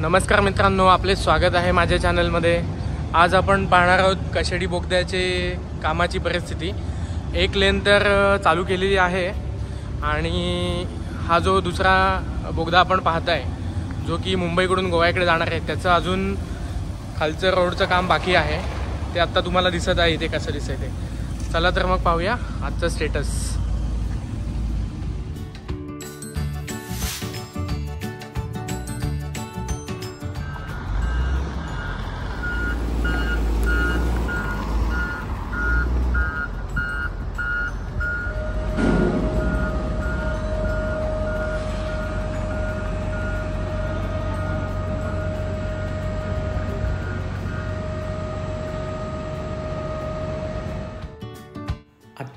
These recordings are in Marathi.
नमस्कार मित्रांनो आपले स्वागत आहे माझ्या चॅनलमध्ये. आज आपण पाहणार आहोत कशेडी बोगद्याचे कामाची परिस्थिती. एक लेन तर चालू केलेली आहे आणि हा जो दुसरा बोगदा आपण पाहत आहे जो की मुंबईकडून गोव्याकडे जाणार आहे त्याचं अजून खालचं रोडचं काम बाकी आहे. ते आत्ता तुम्हाला दिसत आहे इथे कसं दिसत ते. चला तर मग पाहूया आजचं स्टेटस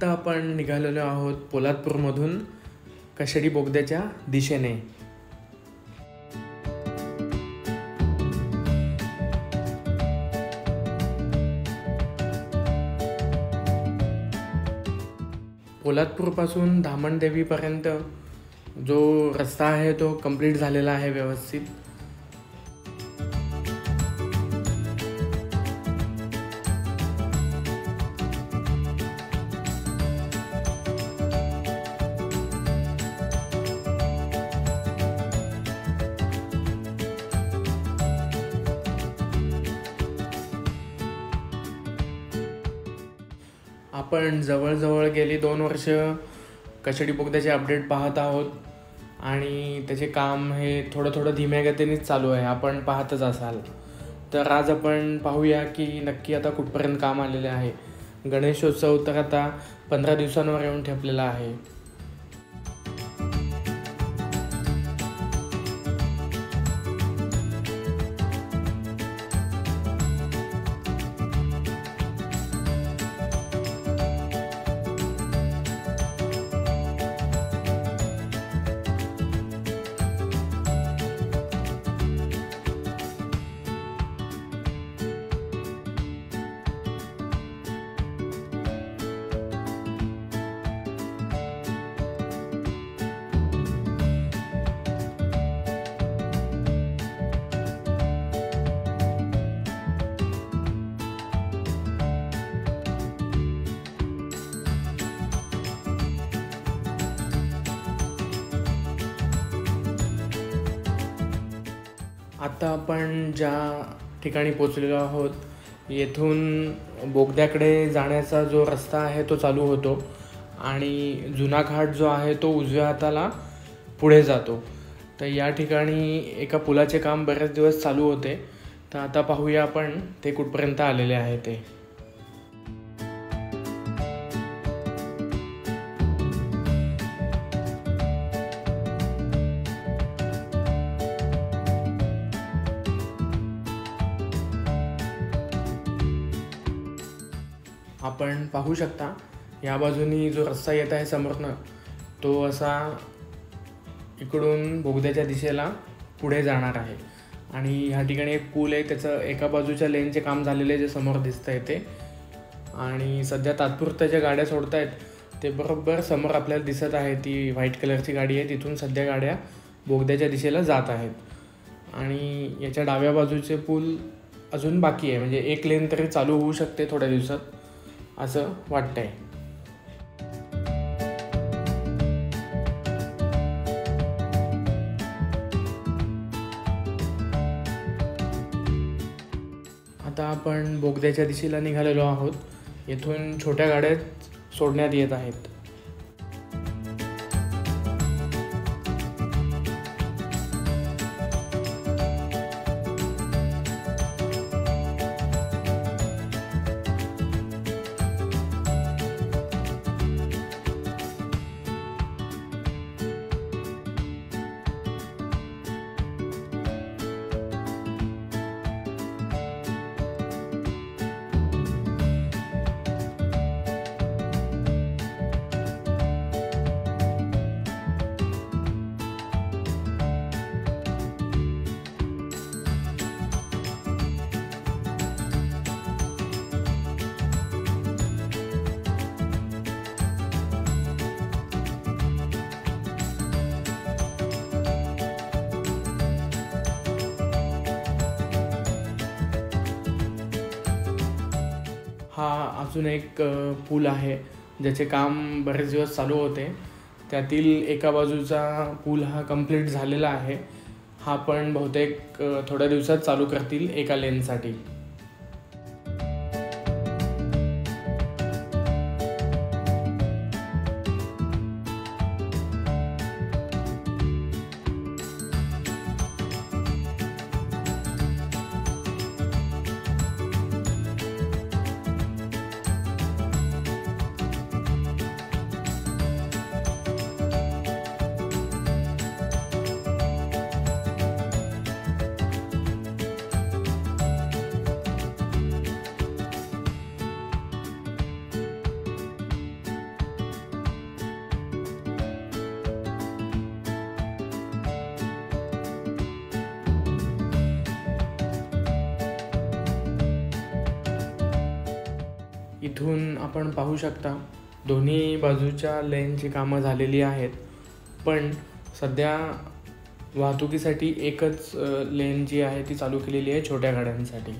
आत्ता आपण निघालेलो आहोत पोलादपूरमधून कशेडी बोगद्याच्या दिशेने. पोलादपूरपासून धामणदेवीपर्यंत जो रस्ता आहे तो कंप्लीट झालेला आहे व्यवस्थित. आपण जवळजवळ गेली दोन वर्ष कशेडी बोगद्याचे अपडेट पाहत आहोत. आणि त्याचे काम हे थोडं थोडं धीम्या गतीनेच चालू आहे. आपण पाहतच असाल. तर आज आपण पाहूया की नक्की आता कुठपर्यंत काम आलेले आहे. गणेशोत्सव तर आता पंधरा दिवसांवर येऊन ठेपलेला आहे. आता आपण ज्या ठिकाणी पोचलेलो आहोत येथून बोगद्याकडे जाण्याचा जो रस्ता आहे तो चालू होतो आणि जुना घाट जो आहे तो उजव्या हाताला पुढे जातो. तर या ठिकाणी एका पुलाचे काम बरेच दिवस चालू होते. तर आता पाहूया आपण ते कुठपर्यंत आलेले आहे ते. आपण पाहू शकता. या बाजूनी जो रस्ता येत आहे समोरनं तो असा इकडून बोगद्याच्या दिशेला पुढे जाणार आहे. आणि ह्या ठिकाणी एक पूल आहे त्याचं एका बाजूच्या लेनचे काम झालेले जे समोर दिसत आहे ते. आणि सध्या तात्पुरत्या ज्या गाड्या सोडत आहेत ते बरोबर समोर आपल्याला दिसत आहे ती व्हाईट कलरची गाडी आहे. तिथून सध्या गाड्या बोगद्याच्या दिशेला जात आहेत. आणि याच्या डाव्या बाजूचे पूल अजून बाकी आहे. म्हणजे एक लेन तरी चालू होऊ शकते थोड्या दिवसात. असं वाटतंय. आता आपण बोगद्याच्या दिशेला निघालेलो आहोत. येथून छोट्या गाड्या सोडण्यात येत आहेत. अजून एक पूल आहे ज्याचे काम बरेच दिवस चालू होते. त्यातील एका बाजूचा पूल हा कंप्लीट झालेला आहे. हा पण बहुतेक थोड्या दिवसात चालू करतील एका लेनसाठी इथून आपण पाहू शकता दोन्ही बाजूच्या लेनची कामं झालेली आहेत. पण सध्या वाहतुकीसाठी एकच लेन जी आहे ती चालू केलेली आहे छोट्या गाड्यांसाठी.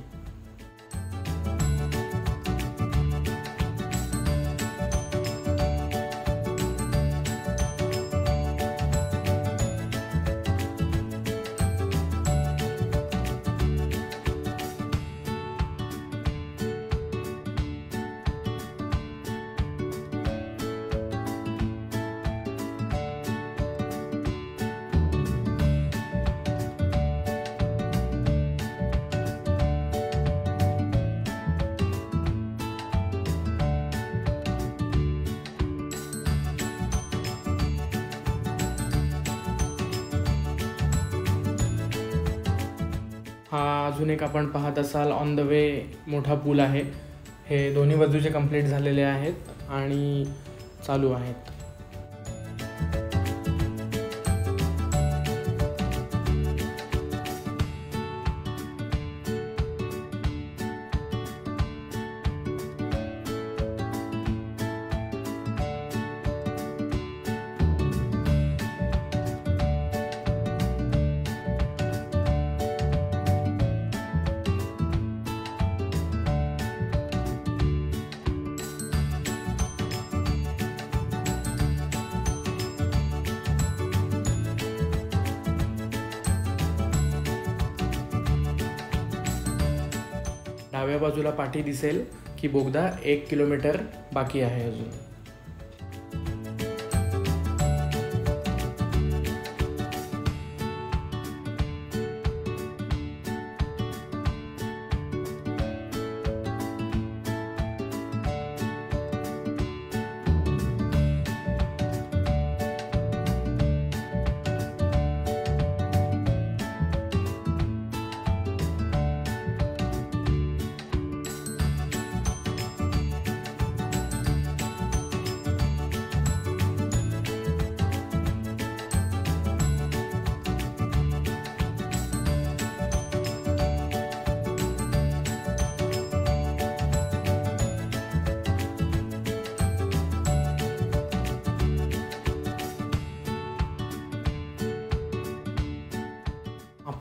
अजून एक आपण पाहत असाल ऑन द वे मोठा पूल आहे. हे दोन्ही बाजूचे कंप्लीट झालेले आहेत आणि चालू आहेत. डाव्या बाजूला पाठी दिसेल की बोगदा एक किलोमीटर बाकी आहे अजून.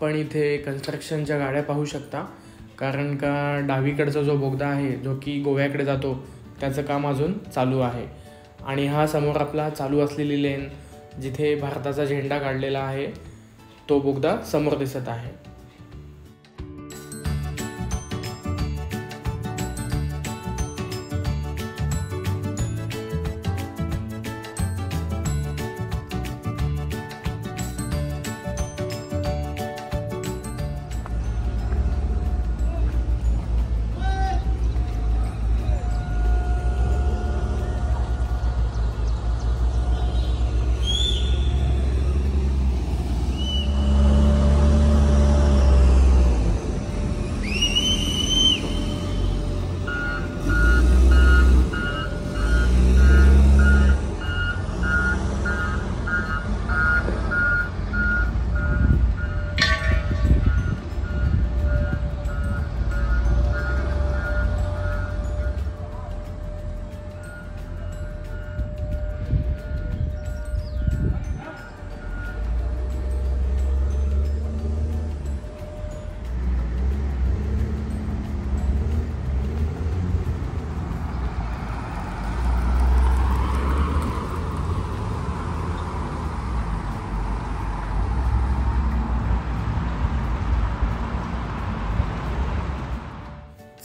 आपण इथे कन्स्ट्रक्शनच्या गाड्या पाहू शकता. कारण का डावीकडचा जो बोगदा आहे जो की गोव्याकडे जातो त्याचं काम अजून चालू आहे. आणि हा समोर आपला चालू असलेली लेन जिथे भारताचा झेंडा काढलेला आहे तो बोगदा समोर दिसत आहे.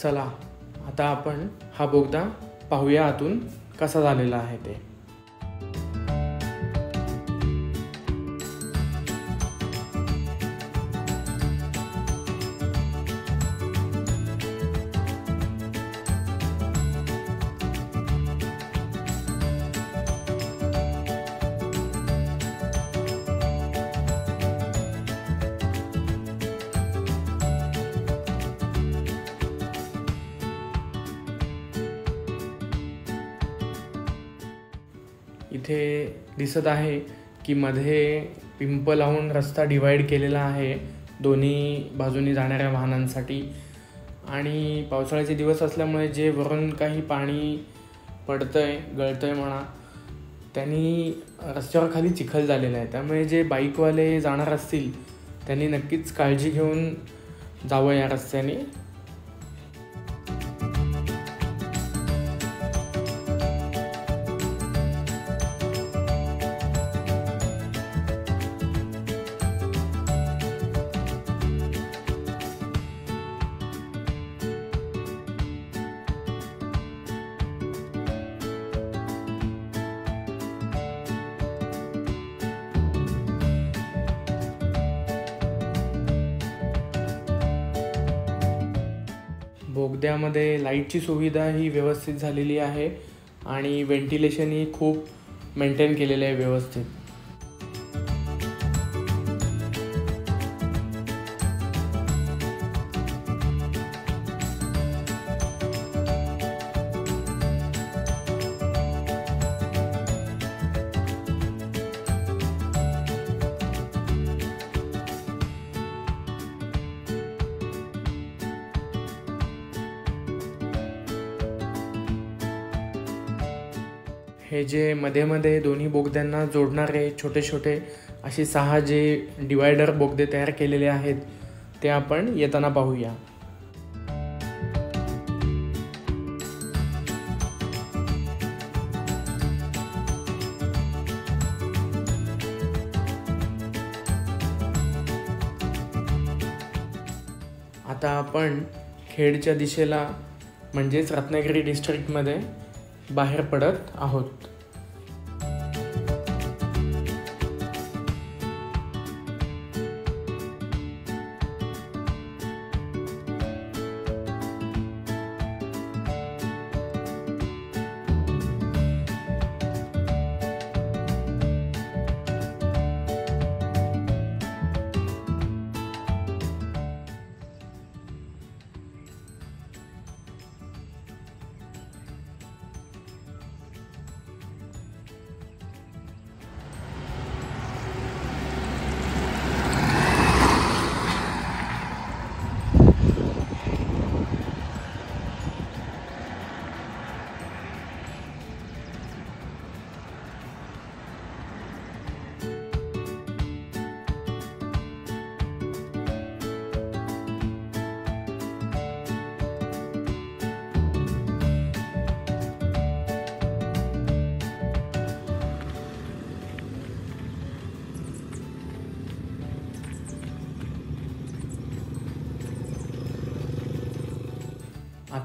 चला आता आपण हा बोगदा पाहूया आतून कसा झालेला आहे ते. इथे दिसत आहे की मध्ये पिंप लावून रस्ता डिवाईड केलेला आहे दोन्ही बाजूनी जाणाऱ्या वाहनांसाठी. आणि पावसाळ्याचे दिवस असल्यामुळे जे वरून काही पाणी पडतं आहे गळतं आहे म्हणा त्यांनी रस्त्यावर खाली चिखल झालेला आहे. त्यामुळे जे बाईकवाले जाणार असतील त्यांनी नक्कीच काळजी घेऊन जावं या रस्त्याने. हॉस्पिटलमध्ये लाईटची सुविधा ही व्यवस्थित झालेली आहे आणि व्हेंटिलेशनही खूप मेंटेन केलेलं आहे व्यवस्थित. मध्ये मध्ये दोन्ही बोगद्यांना जोडणारे छोटे छोटे असे सहा जे डिवायडर बोगदे तयार केलेले आहेत ते आपण येताना पाहूया. आता आपण खेडच्या दिशेला म्हणजेच रत्नागिरी डिस्ट्रिक्टमध्ये बाहेर पडत आहोत.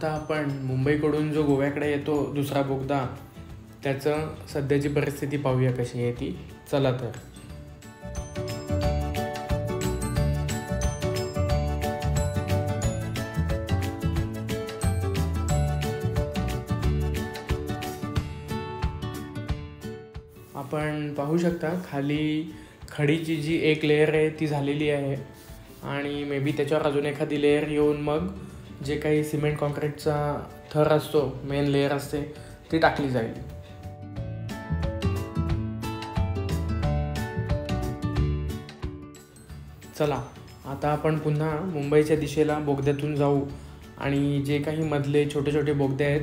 आता आपण मुंबईकडून जो गोव्याकडे येतो दुसरा बोगदा त्याचं सध्याची परिस्थिती पाहूया कशी आहे ती. चला तर. आपण पाहू शकता खाली खडीची जी एक लेअर आहे ती झालेली आहे. आणि मे बी त्याच्यावर अजून एखादी लेअर येऊन मग जे काही सिमेंट कॉन्क्रीटचा थर असतो मेन लेअर असते ती टाकली जाईल. चला आता आपण पुन्हा मुंबईच्या दिशेला बोगद्यातून जाऊ आणि जे काही मधले छोटे छोटे बोगदे आहेत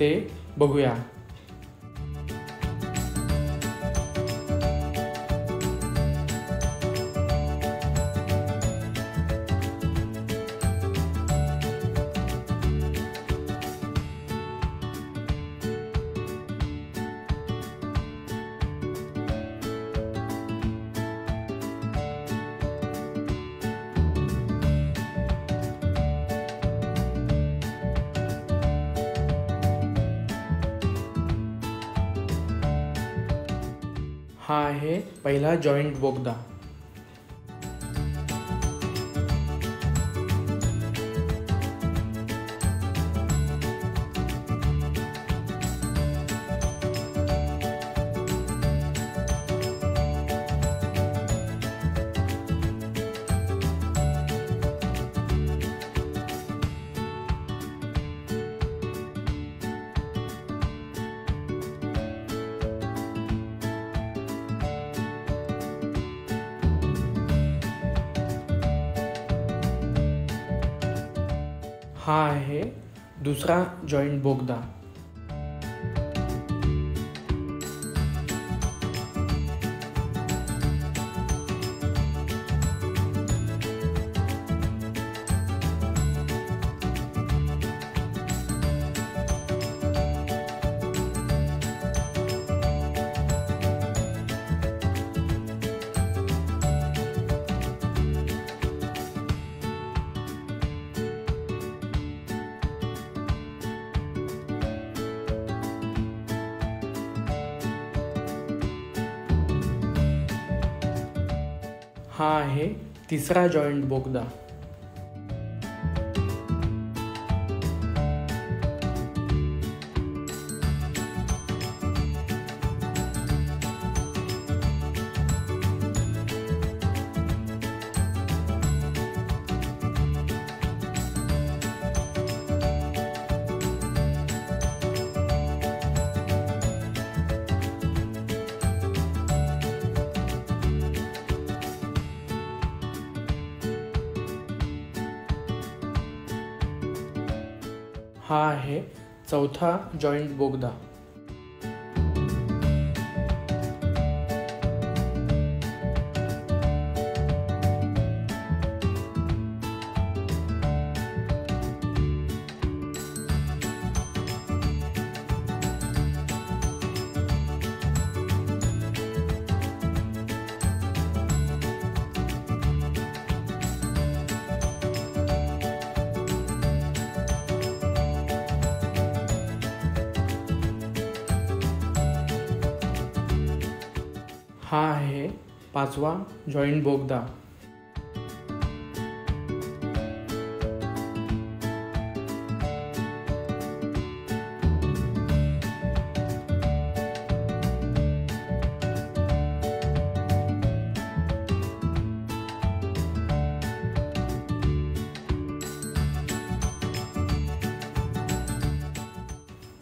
ते बघूया. हा आहे पहिला जॉईंट बोगदा. हा आहे दुसरा जॉईंट बोगदा. हा आहे तिसरा जॉईंट बोगदा. हा आहे चौथा जॉईंट बोगदा. हा आहे पाचवा जॉईंट बोगदा.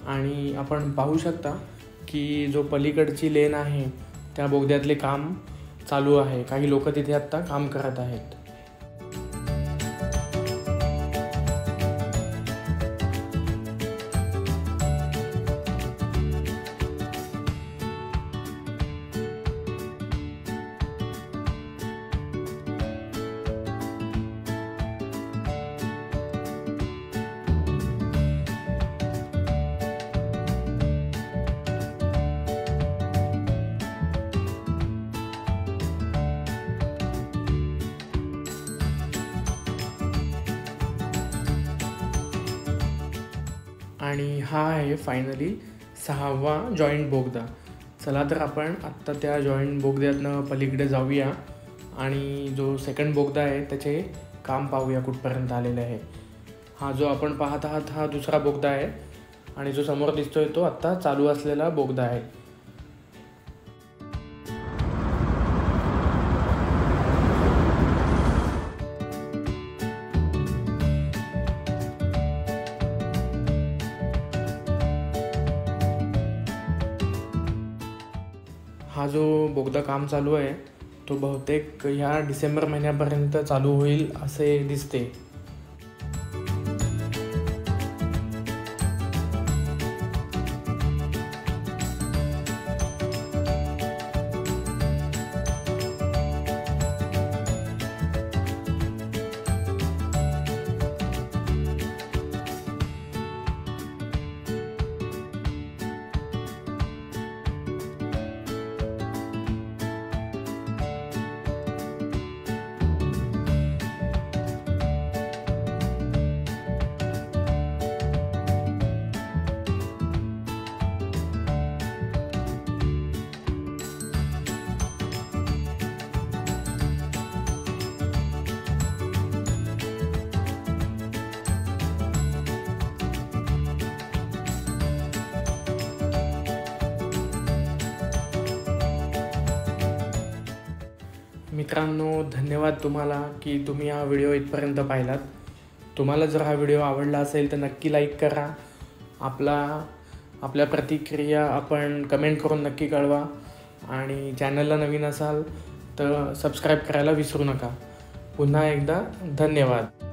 आणि आपण पाहू शकता की जो पलीकडची लेन आहे त्या बोगद्यातले काम चालू आहे. काही लोक तिथे आत्ता काम करत आहेत. हा आहे फायनली सहावा जॉईंट बोगदा. चला तर आपण आत्ता त्या जॉईंट बोगद्यातनं पलीकडे जाऊया आणि जो सेकंड बोगदा आहे त्याचे काम पाहूया कुठपर्यंत आलेलं आहे. हा जो आपण पाहत आहात हा दुसरा बोगदा आहे आणि जो समोर दिसतोय तो आत्ता चालू असलेला बोगदा आहे. काम चालू आहे. तो बहुतेक ह्या डिसेंबर महिन्यापर्यंत चालू होईल असे दिसते. मित्रांनो धन्यवाद तुम्हाला की तुम्ही हा व्हिडिओ इथपर्यंत पाहिलात. तुम्हाला जर हा व्हिडिओ आवडला असेल तर नक्की लाईक करा. आपला आपल्या प्रतिक्रिया आपण कमेंट करून नक्की कळवा. आणि चॅनलला नवीन असाल तर सबस्क्राईब करायला विसरू नका. पुन्हा एकदा धन्यवाद.